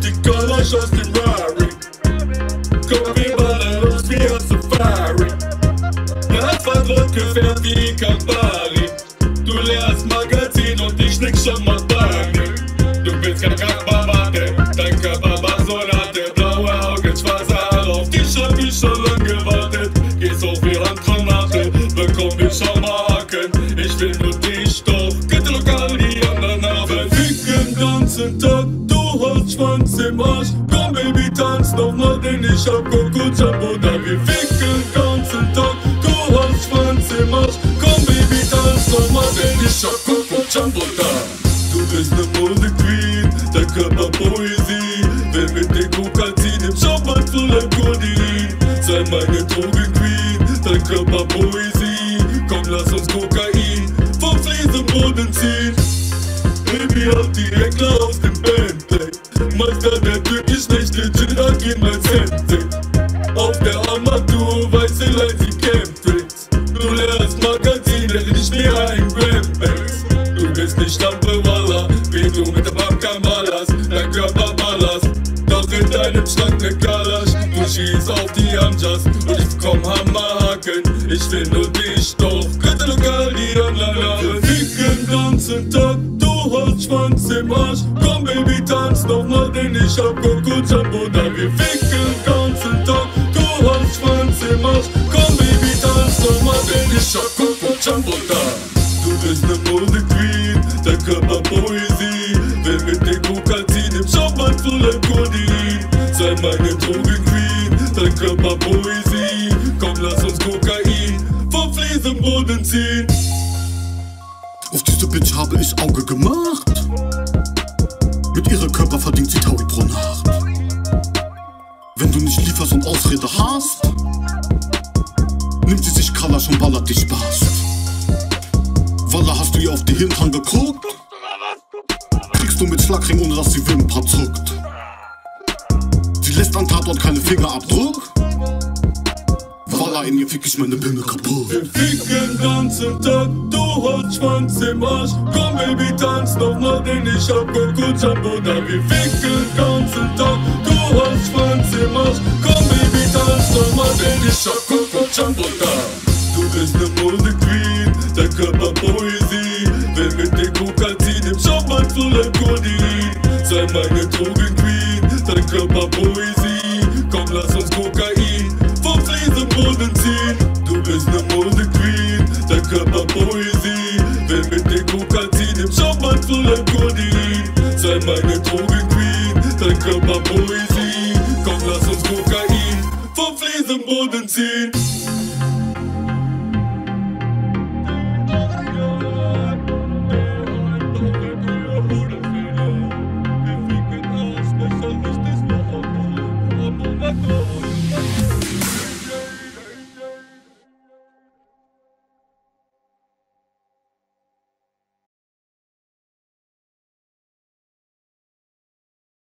die Kalash aus dem Rari. Komm, wir ballern los wie auf Safari. Asphalt rot gefärbt wie Campari. Du leerst Magazin und ich schnick schon mal Bani. Du bist kein Kackbabate, dein Körper war so latte. Blaue Augen, schwarze Haare, auf dich hab ich schon lang gewartet. Gehst hoch wie Handgranate, bekomm ich schon mal Haken. Ich will nur dich doch, bitte lokal die anderen haben. Ficken ganzen Tag, Schwanz im Arsch. Komm Baby, tanz noch mal, denn ich hab Coco Jumbo da. Wir ficken ganzen Tag, du hast Schwanz im Arsch. Komm Baby, tanz noch mal, denn ich hab Coco Jumbo da. Du bist ne Mode Queen, dein Körper Poesie. Will mit dir Kokain im Schaubad voller Codein. Sei meine Drogen Queen, dein Körper Poesie. Komm, lass uns Kokain vom Fliesenboden ziehen. Baby, halt die Heckler Mein Sensei. Auf der Armatur, weiße Leute, Campings. Du leerst Magazin, während ich mir ein Grandbags. Du bist nicht Lampe, Walla, wie du mit der Bank am Ballas, dein Körper ballerst. Doch in deinem Schrank ne Kalasch, du schießt auf die Amjas und ich komm Hammerhaken. Ich nur dich doch, könnte lokal die Anlage. Ficken ganzen Tag, du hast Schwanz im Arsch. Komm Baby, mal, denn ich hab Coco Jumbo da. Wir ficken ganzen Tag, du hast Schwanz im Arsch. Komm Baby, tanz noch mal, denn ich hab Coco Jumbo da. Du bist ne Mode Queen, dein Körper Poesie. Will mit dir Kokain im Schaubad voller Codein. Sei meine Drogen Queen, dein Körper Poesie. Komm, lass uns Kokain vom Fliesenboden ziehen. Auf diese Bitch habe ich Auge gemacht. Mit ihrem Körper verdient sie Taui pro Nacht. Wenn du nicht lieferst und Ausrede hast, nimmt sie sich Kalasch und ballert dich Spaß. Walla, hast du ihr auf die Hintern geguckt? Kriegst du mit Schlagring, ohne dass sie Wimpern zuckt. Sie lässt an Tatort keine Fingerabdruck. Walla, in ihr fick ich meine Pimmel kaputt. Wir ficken ganzen Tag, hast Schwanz im Arsch. Komm Baby, tanz noch mal, denn ich hab Coco Jumbo da. Wir ficken ganzen Tag, du hast Schwanz im Arsch. Komm Baby, tanz noch mal, denn ich hab Coco Jumbo da. Du bist ne Mode Queen, dein Körper Poesie. Will mit dir Kokain im Schaubad voller Codein. Sei meine Drogen Queen, dein Körper Poesie. Komm, lass uns Kokain vom Fliesenboden ziehen. avec mon catine et charbonne sur la colline. Salman est trop une queen, t'as que ma poésie. Comme la sauce cocaïne, vom Fliesen ziehen. Oh